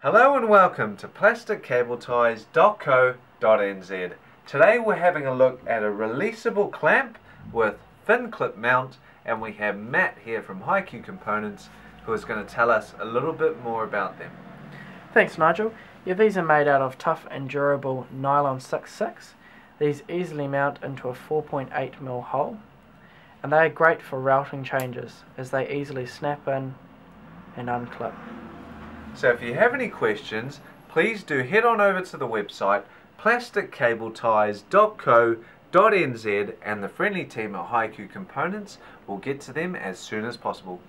Hello and welcome to plasticcableties.co.nz. Today we're having a look at a releasable clamp with fin clip mount and we have Matt here from HiQ Components who is going to tell us a little bit more about them. Thanks Nigel. Yeah, these are made out of tough and durable nylon 6.6. These easily mount into a 4.8mm hole and they are great for routing changes as they easily snap in and unclip. So if you have any questions, please do head on over to the website plasticcableties.co.nz and the friendly team at HiQ Components will get to them as soon as possible.